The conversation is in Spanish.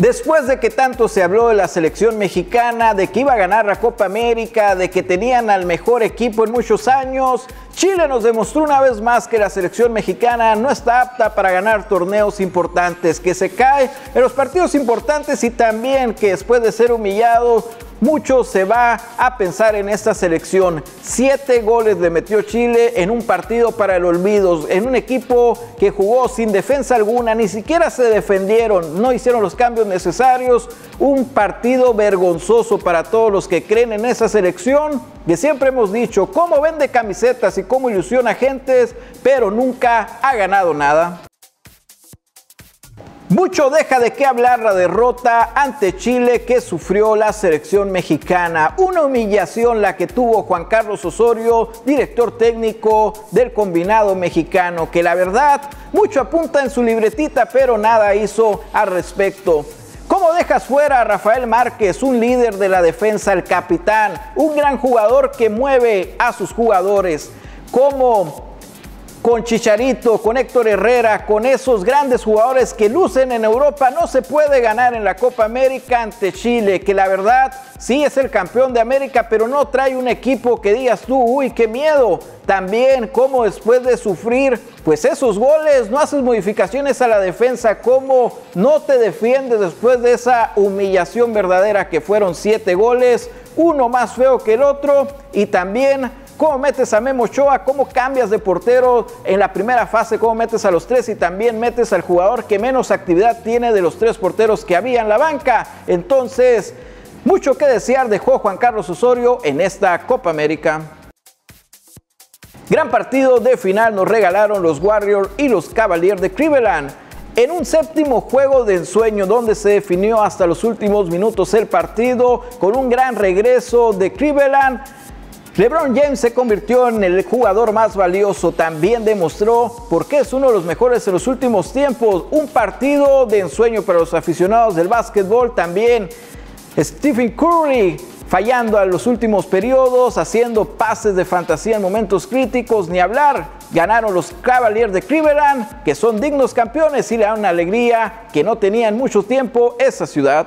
Después de que tanto se habló de la selección mexicana, de que iba a ganar la Copa América, de que tenían al mejor equipo en muchos años, Chile nos demostró una vez más que la selección mexicana no está apta para ganar torneos importantes, que se cae en los partidos importantes y también que después de ser humillado mucho se va a pensar en esta selección. Siete goles le metió Chile en un partido para el olvido, en un equipo que jugó sin defensa alguna, ni siquiera se defendieron, no hicieron los cambios necesarios. Un partido vergonzoso para todos los que creen en esa selección, que siempre hemos dicho cómo vende camisetas y cómo ilusiona gentes, pero nunca ha ganado nada. Mucho deja de qué hablar la derrota ante Chile que sufrió la selección mexicana. Una humillación la que tuvo Juan Carlos Osorio, director técnico del combinado mexicano, que la verdad mucho apunta en su libretita, pero nada hizo al respecto. ¿Cómo dejas fuera a Rafael Márquez, un líder de la defensa, el capitán, un gran jugador que mueve a sus jugadores? ¿Cómo con Chicharito, con Héctor Herrera, con esos grandes jugadores que lucen en Europa, no se puede ganar en la Copa América ante Chile, que la verdad sí es el campeón de América, pero no trae un equipo que digas tú, uy, qué miedo. También como después de sufrir pues esos goles, no haces modificaciones a la defensa, cómo no te defiendes después de esa humillación verdadera que fueron siete goles, uno más feo que el otro y también cómo metes a Memo Ochoa, cómo cambias de portero en la primera fase, cómo metes a los tres y también metes al jugador que menos actividad tiene de los tres porteros que había en la banca. Entonces, mucho que desear dejó Juan Carlos Osorio en esta Copa América. Gran partido de final nos regalaron los Warriors y los Cavaliers de Cleveland. En un séptimo juego de ensueño donde se definió hasta los últimos minutos el partido con un gran regreso de Cleveland, LeBron James se convirtió en el jugador más valioso, también demostró por qué es uno de los mejores en los últimos tiempos. Un partido de ensueño para los aficionados del básquetbol, también Stephen Curry fallando a los últimos periodos, haciendo pases de fantasía en momentos críticos, ni hablar. Ganaron los Cavaliers de Cleveland, que son dignos campeones y le dan una alegría que no tenían mucho tiempo esa ciudad.